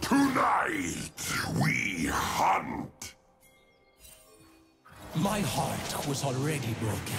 Tonight we hunt. My heart was already broken.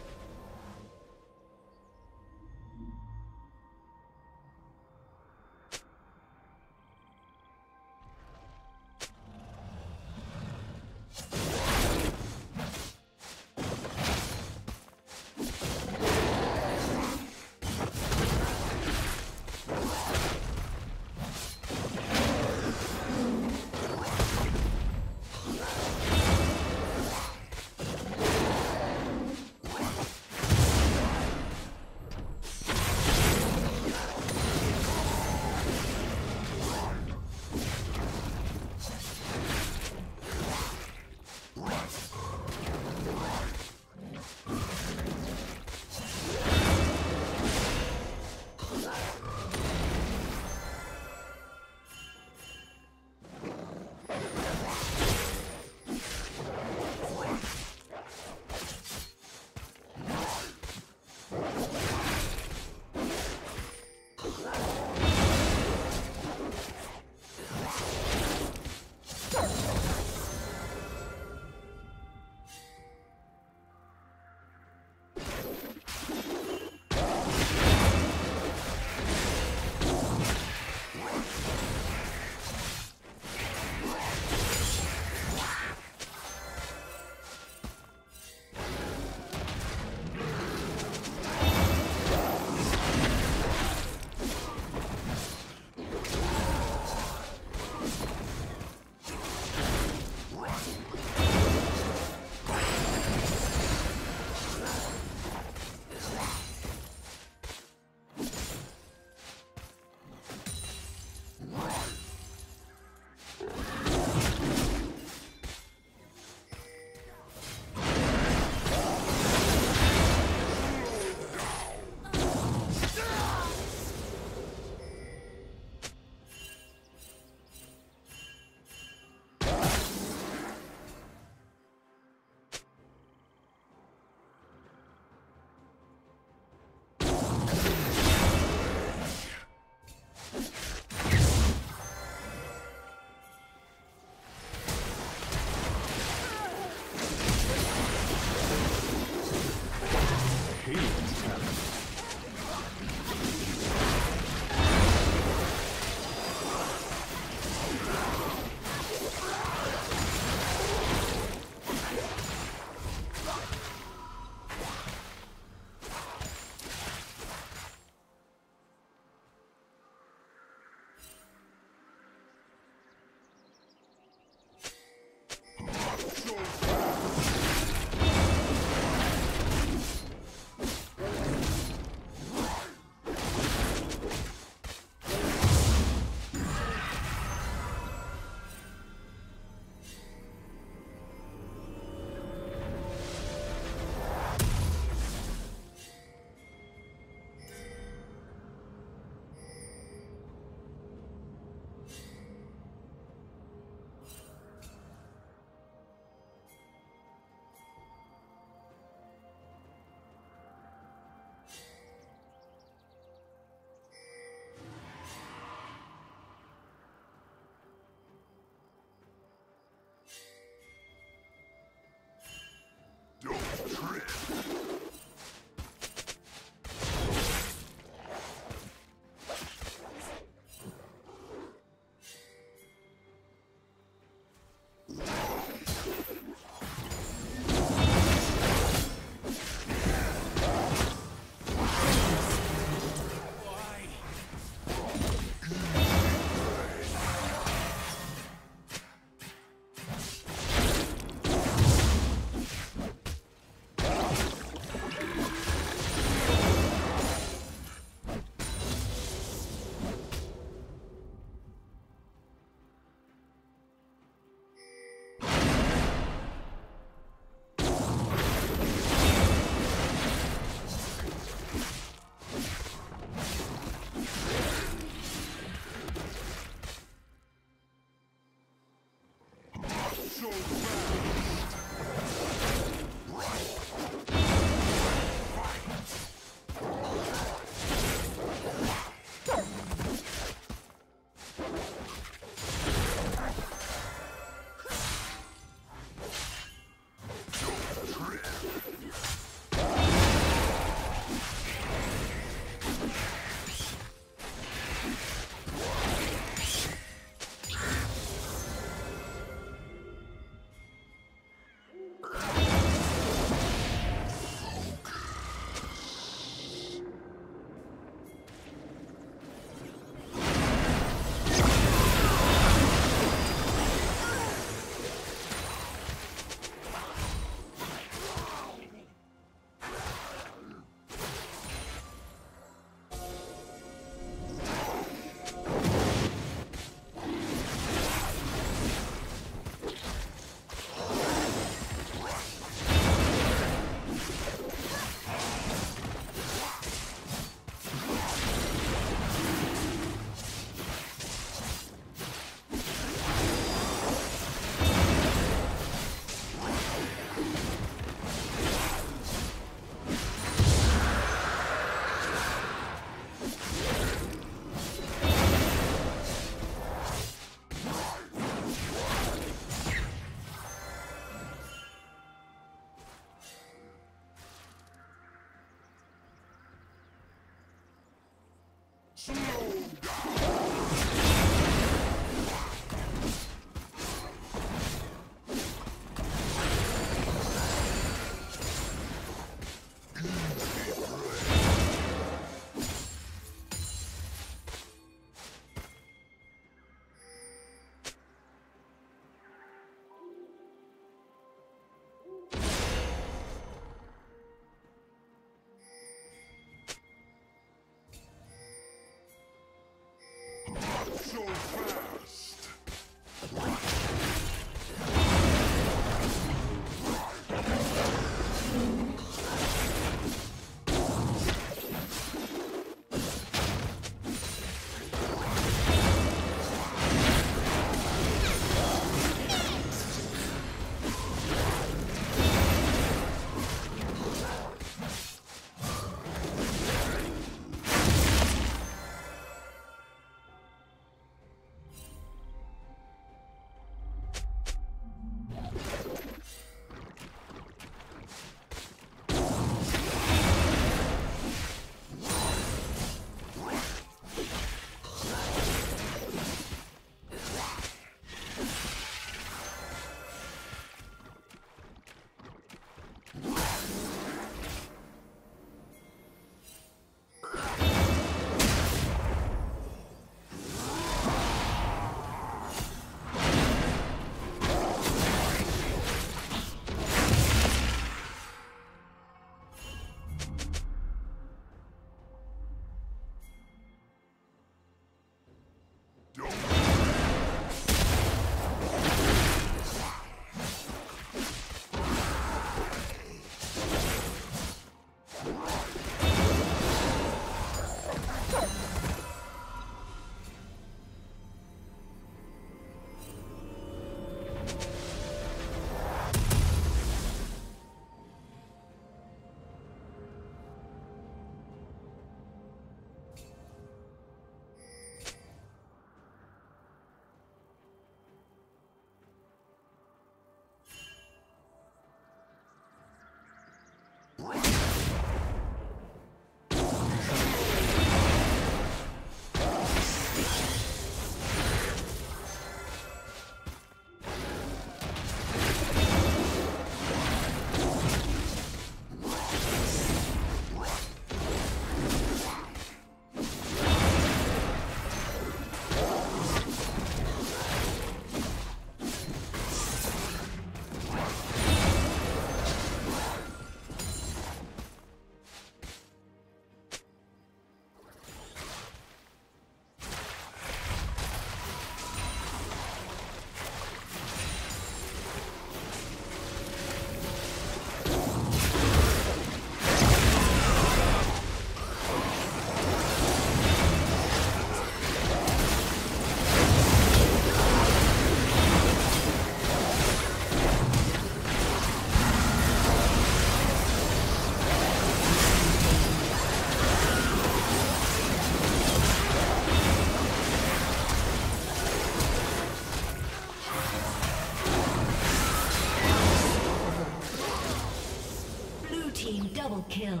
Kill.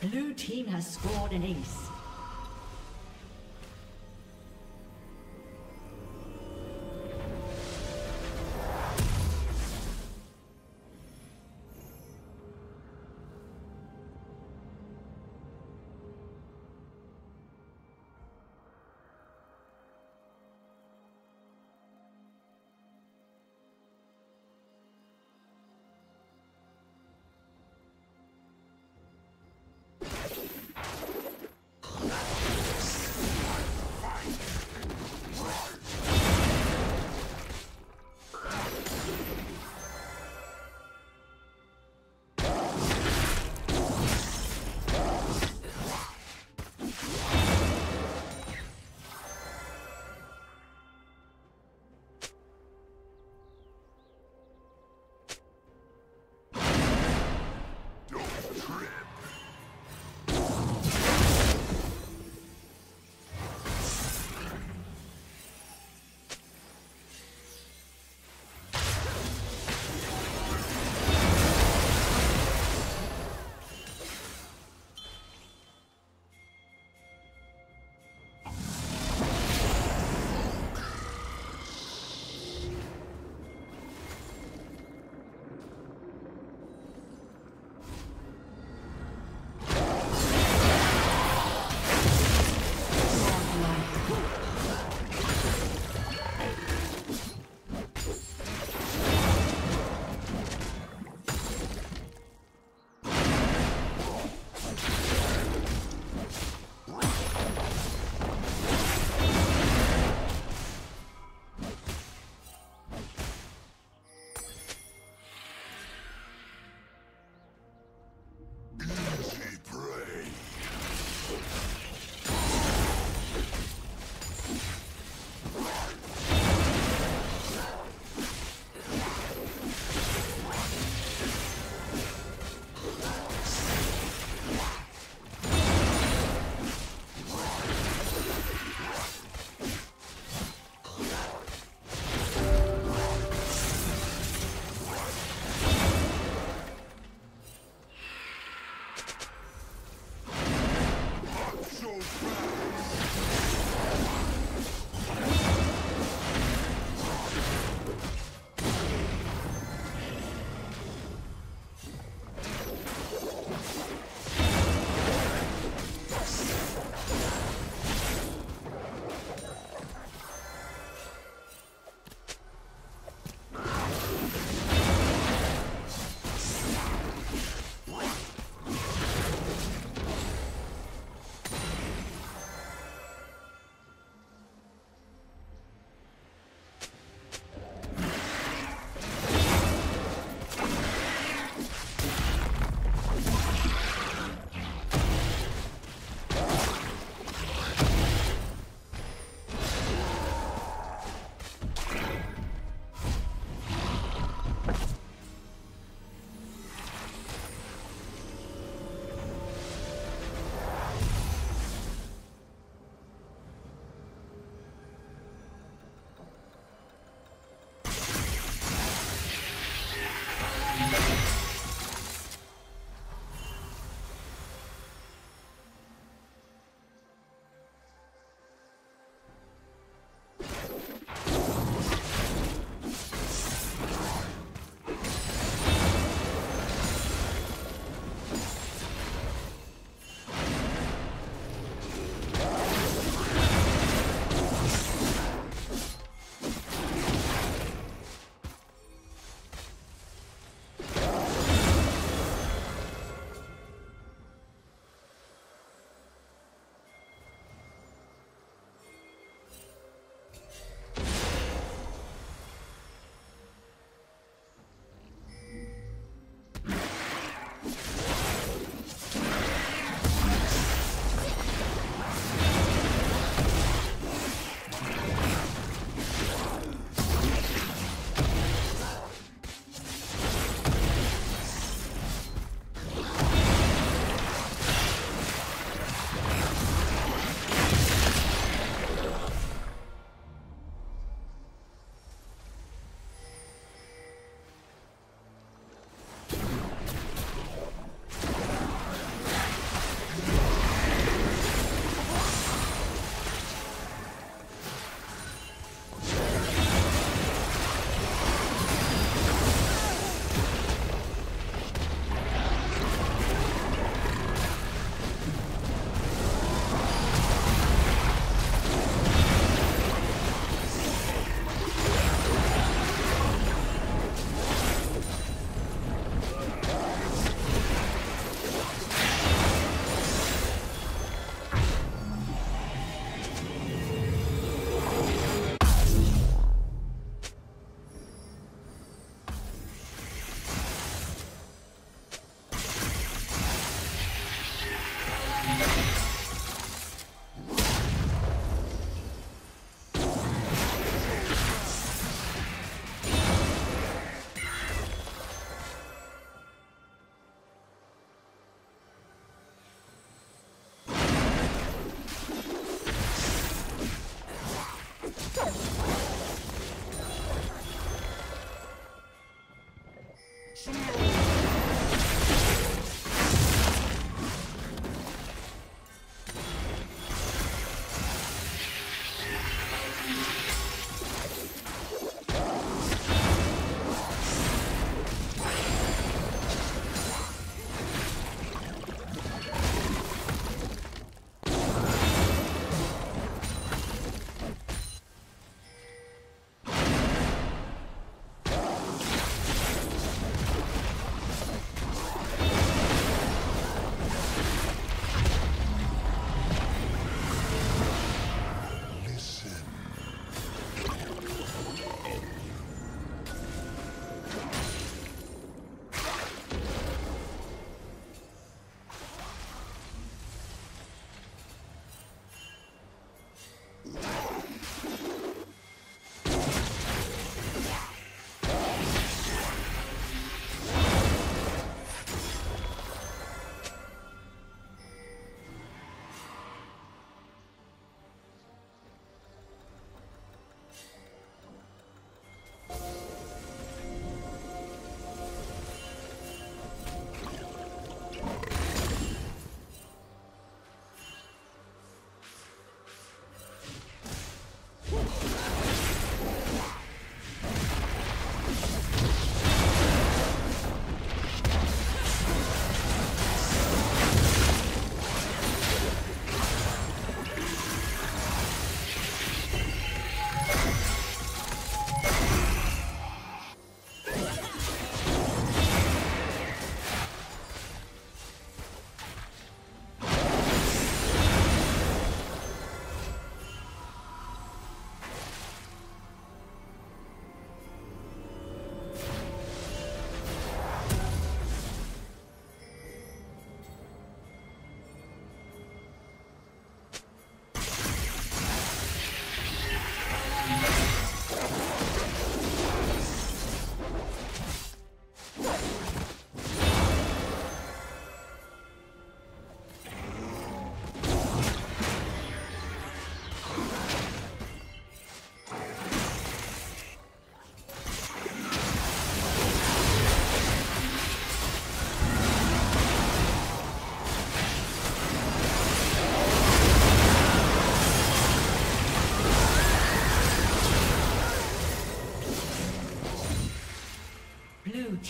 Blue team has scored an ace.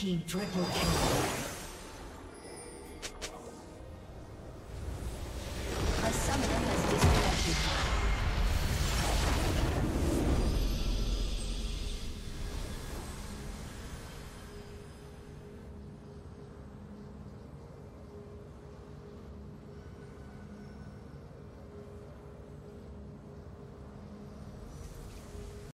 Team triple kill.